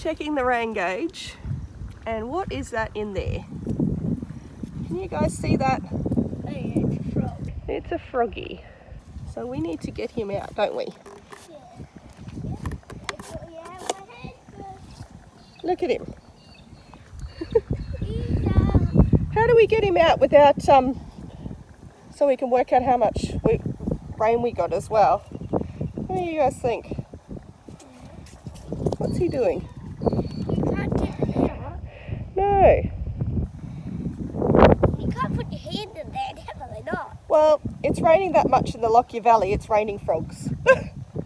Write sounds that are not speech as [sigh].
checking the rain gauge. And what is that in there? Can you guys see that? Yeah, it's a frog. It's a froggy. So we need to get him out, don't we? Yeah. Yeah, my head first. Look at him. [laughs] How do we get him out without, um, so we can work out how much we, rain we got as well? What do you guys think? What's he doing? No. You can't put your hand in there, definitely not. Well, it's raining that much in the Lockyer Valley, it's raining frogs. [laughs]